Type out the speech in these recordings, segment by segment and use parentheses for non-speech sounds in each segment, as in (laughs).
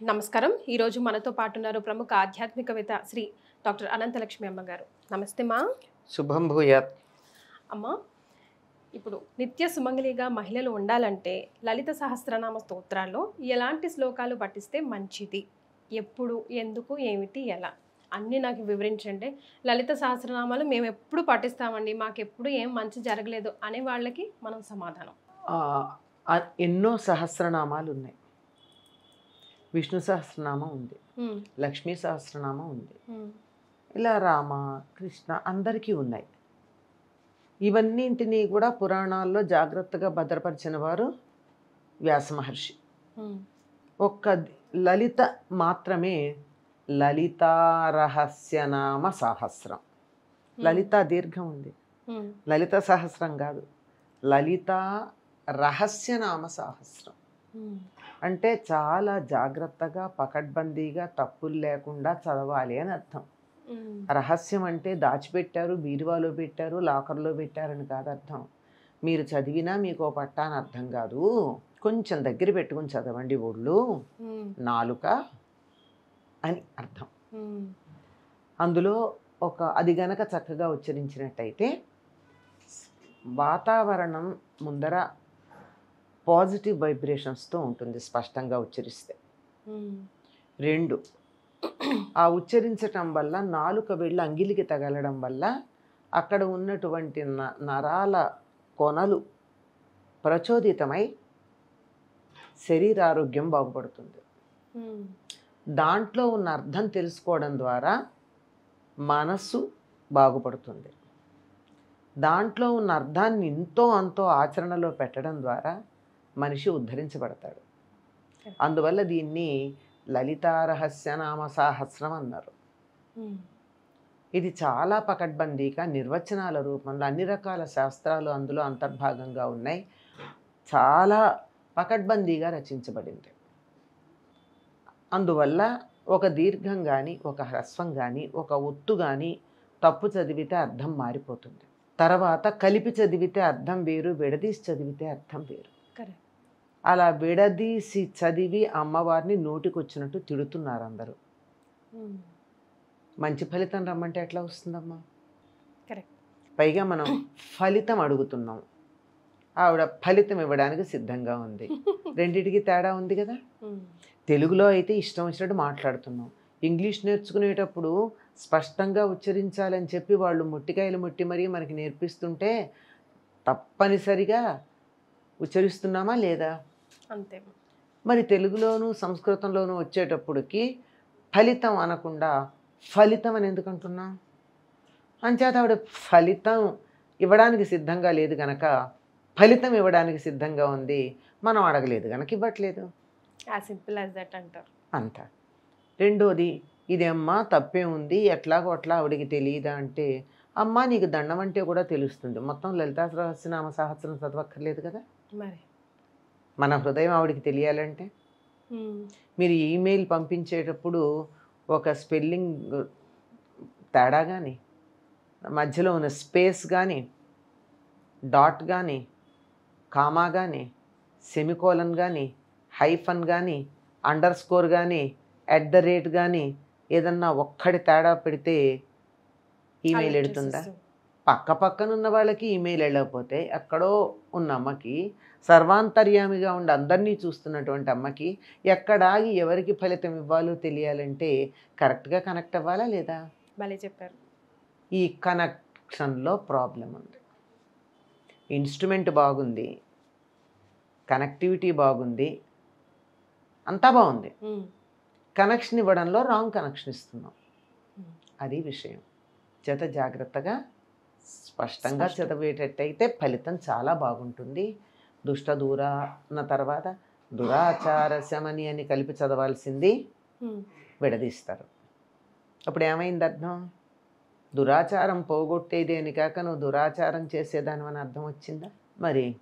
నమస్కారం. ఈరోజు మనతో పాటు ఉన్నారు ప్రముఖ ఆధ్యాత్మికవేత్త శ్రీ డాక్టర్ అనంతలక్ష్మి అమ్మ గారు నమస్తే మా. శుభం భూయాత్. అమ్మ ఇప్పుడు నిత్య సుమంగలిగా మహిళలు ఉండాలంటే లలిత సహస్రనామ స్తోత్రాల్లో ఎలాంటి శ్లోకాలు పఠిస్తే మంచిది? ఎప్పుడు ఎందుకు ఏమిటి ఎలా? అన్నీ నాకు వివరించండి. లలిత సహస్రనామాలు మేము ఎప్పుడు పఠిస్తామండి? మాకు ఎప్పుడు ఏం మంచి జరగలేదు అనే వాళ్ళకి మనం సమాధానం. ఎన్నో సహస్రనామాలు ఉన్నాయి. విష్ణు సహస్రనామం ఉంది. లక్ష్మీ సహస్రనామం ఉంది. ఇలా రామ కృష్ణ అందరికీ ఉన్నాయి. ఇవన్నింటినీ కూడా పురాణాల్లో జాగ్రత్తగా భద్రపరిచిన వారు వ్యాస మహర్షి. ఒక్క లలిత మాత్రమే లలితారహస్యనామ సహస్రం. లలిత దీర్ఘం ఉంది. లలిత సహస్రం కాదు. లలిత రహస్యనామ సహస్రం. అంటే చాలా జాగ్రత్తగా పకడ్బందీగా తప్పులు లేకుండా చదవాలి అని అర్థం. రహస్యం అంటే దాచిపెట్టారు బీరువాలో పెట్టారు లాకర్లో పెట్టారని కాదు అర్థం. మీరు చదివినా మీకు పట్టా అని అర్థం కాదు. కొంచెం దగ్గర పెట్టుకుని చదవండి ఒళ్ళు నాలుక అని అర్థం. అందులో ఒక అది గనక చక్కగా ఉచ్చరించినట్టయితే వాతావరణం ముందర పాజిటివ్ వైబ్రేషన్స్తో ఉంటుంది స్పష్టంగా ఉచ్చరిస్తే. రెండు ఆ ఉచ్చరించటం వల్ల నాలుక వెళ్ళి అంగిలికి తగలడం వల్ల అక్కడ ఉన్నటువంటి న- నరాల కొనలు ప్రచోదితమై శరీరారోగ్యం బాగుపడుతుంది. ఉమ్, దాంట్లో ఉన్న అర్థం తెలుసుకోవడం ద్వారా మనస్సు బాగుపడుతుంది. దాంట్లో ఉన్న అర్థాన్ని ఇంతో అంతో ఆచరణలో పెట్టడం ద్వారా మనిషి ఉద్ధరించబడతాడు. అందువల్ల దీన్ని లలితారహస్యనామ సాహస్రం అన్నారు. ఇది చాలా పకడ్బందీగా నిర్వచనాల రూపంలో అన్ని రకాల శాస్త్రాలు అందులో అంతర్భాగంగా ఉన్నాయి. చాలా పకడ్బందీగా రచించబడింది. అందువల్ల ఒక దీర్ఘం కానీ ఒక హ్రస్వం కానీ ఒక ఒత్తు కానీ తప్పు చదివితే అర్థం మారిపోతుంది. తర్వాత కలిపి చదివితే అర్థం వేరు విడదీసి చదివితే అర్థం వేరు. అలా విడదీసి చదివి అమ్మవారిని నోటికొచ్చినట్టు తిడుతున్నారు అందరూ మంచి ఫలితం రమ్మంటే ఎట్లా వస్తుందమ్మా? కరెక్ట్. పైగా మనం ఫలితం అడుగుతున్నాం. ఆవిడ ఫలితం ఇవ్వడానికి సిద్ధంగా ఉంది. (laughs) రెండిటికి తేడా ఉంది కదా? తెలుగులో అయితే ఇష్టం వచ్చినట్టు మాట్లాడుతున్నాం. ఇంగ్లీష్ నేర్చుకునేటప్పుడు స్పష్టంగా ఉచ్చరించాలని చెప్పి వాళ్ళు ముట్టికాయలు ముట్టి మరీ మనకి నేర్పిస్తుంటే తప్పనిసరిగా ఉచ్చరిస్తున్నామా లేదా? అంతే. మరి తెలుగులోను సంస్కృతంలోనూ వచ్చేటప్పటికి ఫలితం అనకుండా ఫలితం అని ఎందుకు అంటున్నాం అంచేత ఆవిడ ఫలితం ఇవ్వడానికి సిద్ధంగా లేదు గనక ఫలితం ఇవ్వడానికి సిద్ధంగా ఉంది మనం అడగలేదు గనక ఇవ్వట్లేదు. సింపుల్ యాజ్ దట్ అంటారు. అంత. రెండోది ఇదేమ్మా తప్పే ఉంది ఎట్లాగో అట్లా ఆవిడికి తెలియదా అంటే అమ్మా నీకు దండం అంటే కూడా తెలుస్తుంది. మొత్తం లలితా సహస్రనామ సహస్రం చదవక్కర్లేదు కదా? మరి. మన హృదయం ఆవిడికి తెలియాలంటే? మీరు ఈమెయిల్ పంపించేటప్పుడు ఒక స్పెల్లింగ్ తేడా కానీ మధ్యలో ఉన్న స్పేస్ కానీ డాట్ కానీ కామా కానీ సెమికోలన్ కానీ హైఫన్ కానీ అండర్ స్కోర్ కానీ అట్ ద రేట్ కానీ ఏదన్నా ఒక్కడి తేడా పెడితే ఈమెయిల్ ఎడుతుందా. పక్క పక్కన ఉన్న వాళ్ళకి ఈమెయిల్ వెళ్ళకపోతే ఎక్కడో ఉన్న అమ్మకి సర్వాంతర్యామిగా ఉండి అందరినీ చూస్తున్నటువంటి అమ్మకి ఎక్కడాగి ఎవరికి ఫలితం ఇవ్వాలో తెలియాలంటే కరెక్ట్గా కనెక్ట్ అవ్వాలా లేదా? భలే చెప్పారు. ఈ కనెక్షన్లో ప్రాబ్లం ఉంది. ఇన్స్ట్రుమెంట్ బాగుంది. కనెక్టివిటీ బాగుంది. అంతా బాగుంది. కనెక్షన్ ఇవ్వడంలో రాంగ్ కనెక్షన్ ఇస్తున్నాం. అది విషయం. చేత జాగ్రత్తగా స్పష్టంగా స్పష్టం. చదివేటట్టయితే ఫలితం చాలా బాగుంటుంది. దుష్ట దూరాన్న తర్వాత దురాచార శమని అని కలిపి చదవాల్సింది విడదీస్తారు. అప్పుడు ఏమైంది అర్థం? దురాచారం పోగొట్టేది అని కాక నువ్వు దురాచారం చేసేదాని అని అర్థం వచ్చిందా? మరి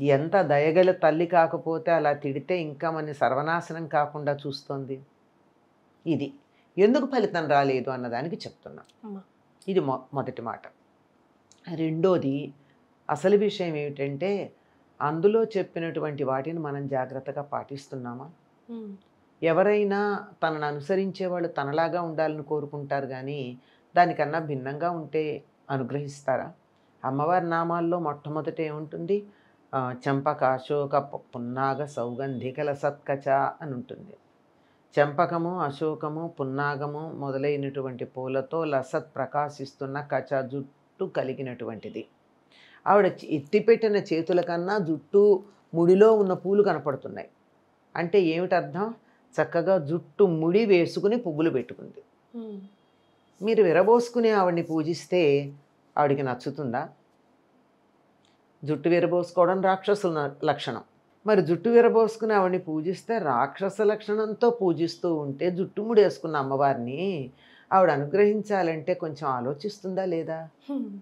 ఎంత దయగల తల్లి కాకపోతే అలా తిడితే ఇంకా మన సర్వనాశనం కాకుండా చూస్తోంది? ఇది. ఎందుకు ఫలితం రాలేదు అన్నదానికి చెప్తున్నా. ఇది మొ మొదటి మాట. రెండోది అసలు విషయం ఏమిటంటే అందులో చెప్పినటువంటి వాటిని మనం జాగ్రత్తగా పాటిస్తున్నామా? ఎవరైనా తనను అనుసరించే వాళ్ళు తనలాగా ఉండాలని కోరుకుంటారు కానీ దానికన్నా భిన్నంగా ఉంటే అనుగ్రహిస్తారా? అమ్మవారి నామాల్లో మొట్టమొదట ఏముంటుంది? చంపక అశోక పున్నాగ సౌగంధికల సత్కచ అని ఉంటుంది. చంపకము అశోకము పున్నాగము మొదలైనటువంటి పూలతో లసత్ ప్రకాశిస్తున్న కచ జుట్టు కలిగినటువంటిది. ఆవిడ ఎత్తిపెట్టిన చేతుల కన్నా జుట్టు ముడిలో ఉన్న పూలు కనపడుతున్నాయి. అంటే ఏమిటి అర్థం చక్కగా జుట్టు ముడి వేసుకుని పువ్వులు పెట్టుకుంది. మీరు విరబోసుకుని ఆవిడ్ని పూజిస్తే ఆవిడికి నచ్చుతుందా? జుట్టు విరబోసుకోవడం రాక్షసుల లక్షణం. మరి జుట్టు విరబోసుకుని ఆవిడ్ని పూజిస్తే రాక్షస లక్షణంతో పూజిస్తూ ఉంటే జుట్టు ముడేసుకున్న అమ్మవారిని ఆవిడ అనుగ్రహించాలంటే కొంచెం ఆలోచిస్తుందా లేదా? ఉమ్.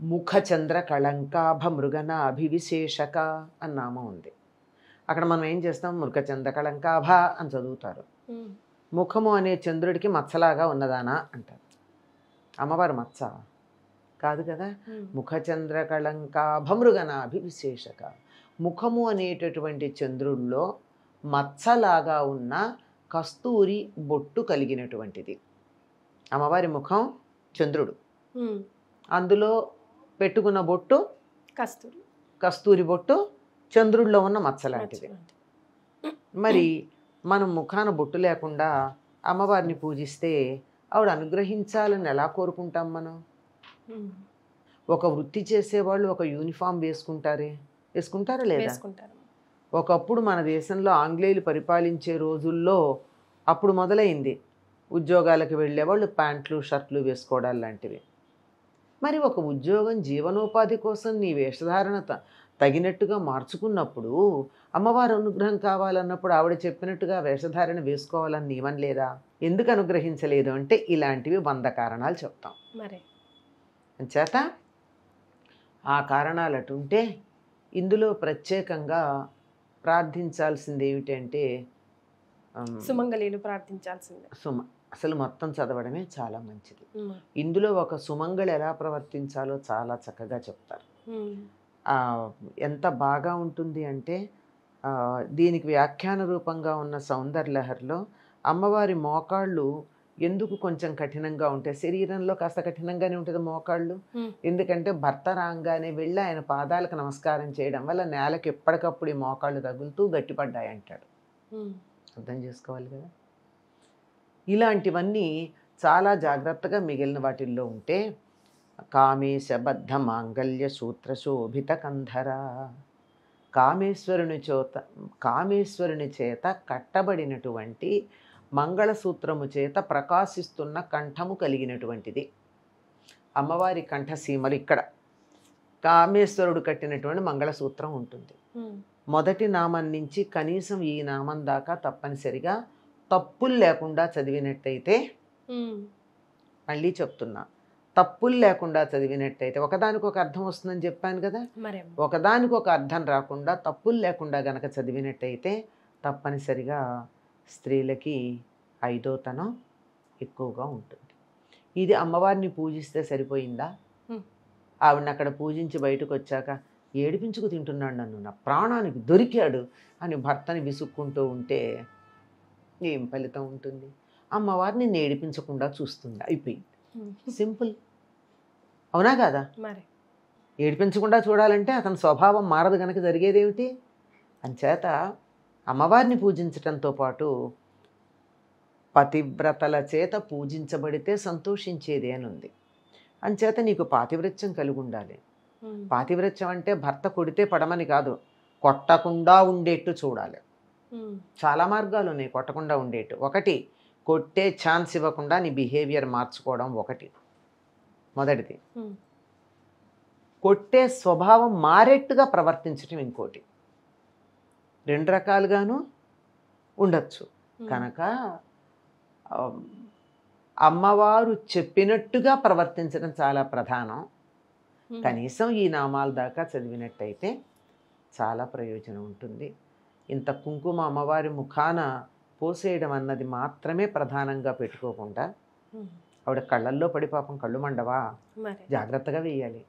ముఖ చంద్ర కళంకాభ మృగన అభివిశేషక అని నామం ఉంది. అక్కడ మనం ఏం చేస్తాం? మృగ చంద్ర కళంకాభ అని చదువుతారు. ముఖము అనే చంద్రుడికి మచ్చలాగా ఉన్నదానా అంటారు. అమ్మవారు మచ్చ. కాదు కదా. ముఖచంద్ర కళంకాభమృగనాభివిశేషక ముఖము అనేటటువంటి చంద్రుల్లో మచ్చలాగా ఉన్న కస్తూరి బొట్టు కలిగినటువంటిది. అమ్మవారి ముఖం చంద్రుడు. అందులో పెట్టుకున్న బొట్టు కస్తూరి. కస్తూరి బొట్టు చంద్రుడిలో ఉన్న మచ్చలాంటిది మరి మనం ముఖాన బొట్టు లేకుండా అమ్మవారిని పూజిస్తే ఆవిడ అనుగ్రహించాలని ఎలా కోరుకుంటాం మనం. ఒక వృత్తి చేసేవాళ్ళు ఒక యూనిఫామ్ వేసుకుంటారే? వేసుకుంటారా లేదా? ఒకప్పుడు మన దేశంలో ఆంగ్లేయులు పరిపాలించే రోజుల్లో అప్పుడు మొదలైంది. ఉద్యోగాలకు వెళ్ళేవాళ్ళు ప్యాంట్లు షర్ట్లు వేసుకోవడాలు లాంటివి. మరి ఒక ఉద్యోగం జీవనోపాధి కోసం నీ వేషధారణ తగినట్టుగా మార్చుకున్నప్పుడు అమ్మవారి అనుగ్రహం కావాలన్నప్పుడు ఆవిడ చెప్పినట్టుగా వేషధారణ వేసుకోవాలని నియమం లేదా ఎందుకు అనుగ్రహించలేదు? అంటే ఇలాంటివి వంద కారణాలు చెప్తాం. మరి. చేత ఆ కారణాలు అటుంటే ఇందులో ప్రత్యేకంగా ప్రార్థించాల్సింది ఏమిటంటే సుమంగళీలు ప్రార్థించాల్సిందే. సుమ అసలు మొత్తం చదవడమే చాలా మంచిది. ఇందులో ఒక సుమంగళి ఎలా ప్రవర్తించాలో చాలా చక్కగా చెప్తారు. ఎంత బాగా ఉంటుంది అంటే దీనికి వ్యాఖ్యాన రూపంగా ఉన్న సౌందర్యలహరిలో అమ్మవారి మోకాళ్ళు ఎందుకు కొంచెం కఠినంగా ఉంటాయి? శరీరంలో కాస్త కఠినంగానే ఉంటుంది మోకాళ్ళు. ఎందుకంటే భర్త రాగానే వెళ్ళి ఆయన పాదాలకు నమస్కారం చేయడం వల్ల నేలకు ఎప్పటికప్పుడు ఈ మోకాళ్ళు తగులుతూ గట్టిపడ్డాయి అంటాడు. అర్థం చేసుకోవాలి కదా? ఇలాంటివన్నీ చాలా జాగ్రత్తగా మిగిలిన వాటిల్లో ఉంటే కామేశబద్ధ మాంగళ్య సూత్ర శోభిత కంధర. కామేశ్వరుని చేత కామేశ్వరుని చేత కట్టబడినటువంటి మంగళసూత్రము చేత ప్రకాశిస్తున్న కంఠము కలిగినటువంటిది. అమ్మవారి కంఠసీమలు ఇక్కడ. కామేశ్వరుడు కట్టినటువంటి మంగళసూత్రం ఉంటుంది. మొదటి నామం నుంచి కనీసం ఈ నామం దాకా తప్పనిసరిగా తప్పులు లేకుండా చదివినట్టయితే. మళ్ళీ చెప్తున్నా. తప్పులు లేకుండా చదివినట్టయితే ఒకదానికి ఒక అర్థం వస్తుందని చెప్పాను కదా? ఒకదానికి ఒక అర్థం రాకుండా తప్పులు లేకుండా గనక చదివినట్టయితే తప్పనిసరిగా స్త్రీలకి ఐదోతనం ఎక్కువగా ఉంటుంది. ఇది అమ్మవారిని పూజిస్తే సరిపోయిందా. ఆవిడని అక్కడ పూజించి బయటకు వచ్చాక ఏడిపించుకు తింటున్నాడు నన్ను నా ప్రాణానికి దొరికాడు అని భర్తని విసుక్కుంటూ ఉంటే ఏం ఫలితం ఉంటుంది? అమ్మవారిని ఏడిపించకుండా చూస్తుంది. అయిపోయింది. సింపుల్. అవునా కాదా? మరి. ఏడిపించకుండా చూడాలంటే అతని స్వభావం మారదు కనుక జరిగేదేమిటి? అంచేత అమ్మవారిని పూజించటంతో పాటు పతివ్రతల చేత పూజించబడితే సంతోషించేది అని ఉంది. అంచేత నీకు పాతివ్రత్యం కలిగి ఉండాలి. పాతివ్రత్యం అంటే భర్త కొడితే పడమని కాదు కొట్టకుండా ఉండేట్టు చూడాలి. చాలా మార్గాలు ఉన్నాయి కొట్టకుండా ఉండేట్టు ఒకటి కొట్టే ఛాన్స్ ఇవ్వకుండా నీ బిహేవియర్ మార్చుకోవడం ఒకటి. మొదటిది. కొట్టే స్వభావం మారేట్టుగా ప్రవర్తించటం ఇంకోటి. రెండు రకాలుగాను ఉండొచ్చు. కనుక అమ్మవారు చెప్పినట్టుగా ప్రవర్తించడం చాలా ప్రధానం. కనీసం ఈ నామాల దాకా చదివినట్టయితే చాలా ప్రయోజనం ఉంటుంది. ఇంత కుంకుమ అమ్మవారి ముఖాన పోసేయడం అన్నది మాత్రమే ప్రధానంగా పెట్టుకోకుండా. ఆవిడ కళ్ళల్లో పడి పాపం కళ్ళు మండవా? జాగ్రత్తగా వేయాలి.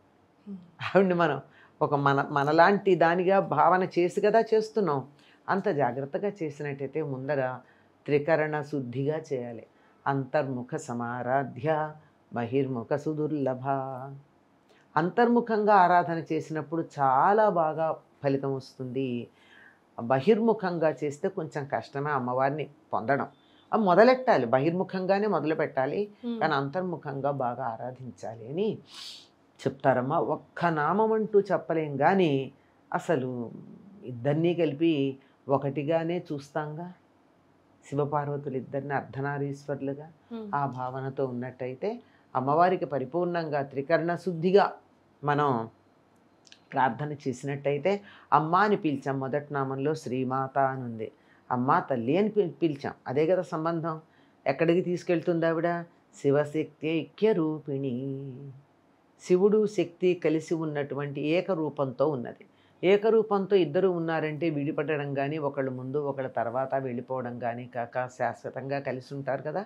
ఉమ్. ఆవిడ్ని మనం ఒక మన మనలాంటి దానిగా భావన చేసి కదా చేస్తున్నాం. అంత జాగ్రత్తగా చేసినట్టయితే ముందర త్రికరణ శుద్ధిగా చేయాలి. అంతర్ముఖ సమారాధ్య బహిర్ముఖ సుదుర్లభ. అంతర్ముఖంగా ఆరాధన చేసినప్పుడు చాలా బాగా ఫలితం వస్తుంది. బహిర్ముఖంగా చేస్తే కొంచెం కష్టమే అమ్మవారిని పొందడం అది మొదలెట్టాలి బహిర్ముఖంగానే మొదలు పెట్టాలి. కానీ అంతర్ముఖంగా బాగా ఆరాధించాలి అని చెప్తారమ్మా ఒక్క నామం అంటూ చెప్పలేం కానీ అసలు ఇద్దరినీ కలిపి ఒకటిగానే చూస్తాంగా శివపార్వతులు ఇద్దరిని అర్ధనారీశ్వరులుగా. ఆ భావనతో ఉన్నట్టయితే అమ్మవారికి పరిపూర్ణంగా త్రికరణ శుద్ధిగా మనం ప్రార్థన చేసినట్టయితే అమ్మ అని పిలిచాం మొదటి నామంలో శ్రీమాత అని ఉంది. అమ్మ తల్లి అని పిల్- పిలిచాం. అదే కదా సంబంధం. ఎక్కడికి తీసుకెళ్తుంది ఆవిడ? శివశక్తి ఐక్య రూపిణి. శివుడు శక్తి కలిసి ఉన్నటువంటి ఏకరూపంతో ఉన్నది. ఏకరూపంతో ఇద్దరు ఉన్నారంటే విడిపడడం కానీ ఒకళ్ళు ముందు ఒకళ్ళ తర్వాత వెళ్ళిపోవడం కానీ కాక శాశ్వతంగా కలిసి ఉంటారు కదా?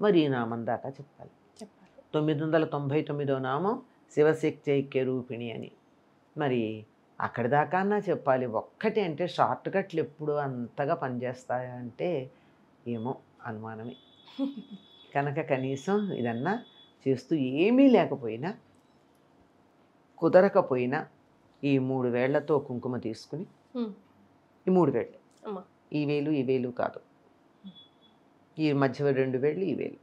మరి ఈ నామం దాకా చెప్పాలి. చెప్పాలి. తొమ్మిది వందల తొంభై తొమ్మిదో నామం శివశక్తి ఐక్య రూపిణి అని. మరి అక్కడి దాకా చెప్పాలి. ఒక్కటి అంటే షార్ట్ కట్లు ఎప్పుడు అంతగా పనిచేస్తాయా అంటే ఏమో అనుమానమే. కనుక కనీసం ఇదన్నా చేస్తూ ఏమీ లేకపోయినా కుదరకపోయినా ఈ మూడు వేళ్ళతో కుంకుమ తీసుకుని. ఈ మూడు వేళ్ళు. ఈ వేలు ఈ వేలు కాదు. ఈ మధ్య రెండు వేళ్ళు ఈ వేలు.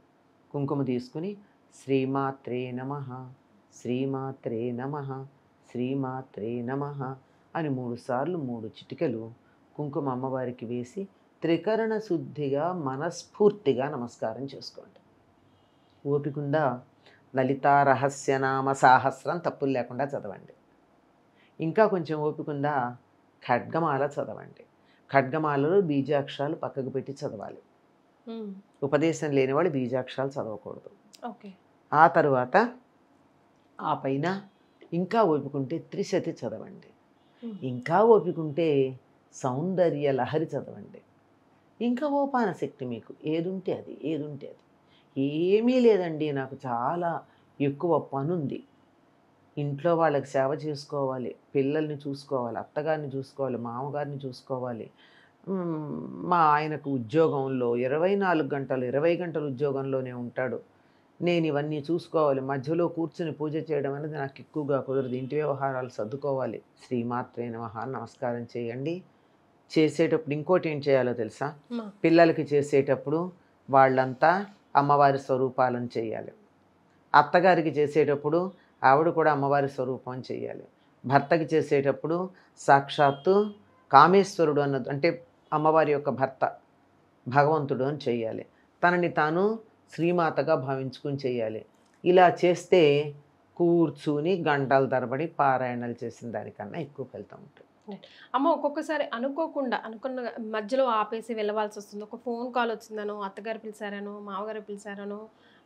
కుంకుమ తీసుకుని శ్రీమాత్రే నమ శ్రీమాత్రే నమ శ్రీమాత్రే నమ అని మూడు సార్లు మూడు చిటికలు కుంకుమ అమ్మవారికి వేసి త్రికరణ శుద్ధిగా మనస్ఫూర్తిగా నమస్కారం చేసుకోండి. ఓపికందా? లలితా రహస్యనామ సాహస్రం తప్పులు లేకుండా చదవండి. ఇంకా కొంచెం ఓపికందా? ఖడ్గమాల చదవండి. ఖడ్గమాలలో బీజాక్షరాలు పక్కకు పెట్టి చదవాలి. ఉపదేశం లేనివాడు బీజాక్షరాలు చదవకూడదు. ఓకే. ఆ తరువాత ఆ పైన ఇంకా ఓపికంటే త్రిశతి చదవండి. ఇంకా ఓపికంటే సౌందర్య లహరి చదవండి. ఇంకా ఓపాన శక్తి మీకు ఏదుంటే అది ఏదుంటే అది. ఏమీ లేదండి నాకు చాలా ఎక్కువ పనుంది. ఇంట్లో వాళ్ళకి సేవ చేసుకోవాలి పిల్లల్ని చూసుకోవాలి అత్తగారిని చూసుకోవాలి మామగారిని చూసుకోవాలి. మా ఆయనకు ఉద్యోగంలో ఇరవై నాలుగు గంటలు ఇరవై గంటలు ఉద్యోగంలోనే ఉంటాడు. నేను ఇవన్నీ చూసుకోవాలి. మధ్యలో కూర్చుని పూజ చేయడం అనేది నాకు ఎక్కువగా కుదరదు. ఇంటి వ్యవహారాలు సర్దుకోవాలి. శ్రీమాత్రే నమః. నమస్కారం చేయండి. చేసేటప్పుడు ఇంకోటి ఏం చేయాలో తెలుసా. పిల్లలకి చేసేటప్పుడు వాళ్ళంతా అమ్మవారి స్వరూపాలను చేయాలి. అత్తగారికి చేసేటప్పుడు ఆవిడ కూడా అమ్మవారి స్వరూపం చేయాలి. భర్తకి చేసేటప్పుడు సాక్షాత్తు కామేశ్వరుడు అన్నది అంటే అమ్మవారి యొక్క భర్త భగవంతుడు అని చేయాలి. తనని తాను శ్రీమాతగా భావించుకుని చేయాలి. ఇలా చేస్తే కూర్చుని గంటల తరబడి పారాయణలు చేసిన దానికన్నా ఎక్కువ ఫలితం ఉంటుంది. అమ్మ ఒక్కొక్కసారి అనుకోకుండా అనుకున్న మధ్యలో ఆపేసి వెళ్ళవలసి వస్తుంది. ఒక ఫోన్ కాల్ వచ్చిందనో అత్తగారు పిలిచారనో మామగారు పిలిచారనో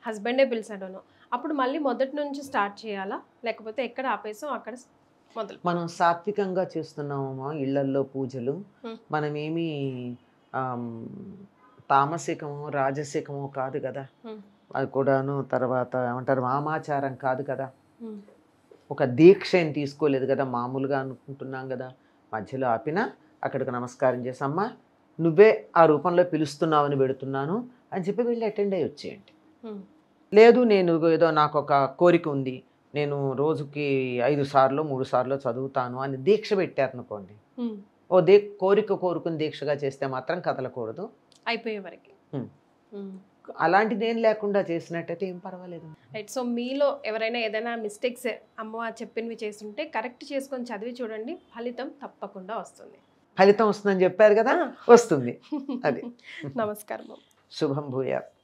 హస్బెండే పిలిచాడనో అప్పుడు మళ్ళీ మొదటి నుంచి స్టార్ట్ చేయాలా? లేకపోతే ఎక్కడ ఆపేసాం అక్కడ మొదలు మనం సాత్వికంగా చేస్తున్నామమ్మా ఇళ్ళల్లో పూజలు. మనమేమి తామసికము రాజసికము కాదు కదా. అది కూడాను తర్వాత ఏమంటారు వామాచారం కాదు కదా. ఒక దీక్ష ఏం తీసుకోలేదు కదా మామూలుగా అనుకుంటున్నాం కదా మధ్యలో ఆపినా అక్కడికి నమస్కారం చేసి అమ్మా నువ్వే ఆ రూపంలో పిలుస్తున్నావని పెడుతున్నాను అని చెప్పి వెళ్ళి అటెండ్ అయ్యి వచ్చేయండి. లేదు నేను ఏదో నాకు ఒక కోరిక ఉంది నేను రోజుకి ఐదు సార్లు మూడు సార్లు చదువుతాను అని దీక్ష పెట్టారనుకోండి. ఓ దే కోరిక కోరుకుని దీక్షగా చేస్తే మాత్రం కదలకూడదు అయిపోయే వరకు. అలాంటిది ఏం లేకుండా చేసినట్టయితే ఏం పర్వాలేదు. రైట్. సో మీలో ఎవరైనా ఏదైనా మిస్టేక్స్ అమ్మ చెప్పినవి చేస్తుంటే కరెక్ట్ చేసుకొని చదివి చూడండి. ఫలితం తప్పకుండా వస్తుంది. ఫలితం వస్తుందని చెప్పారు కదా. వస్తుంది. అది. (laughs) నమస్కారం శుభం భూయాత్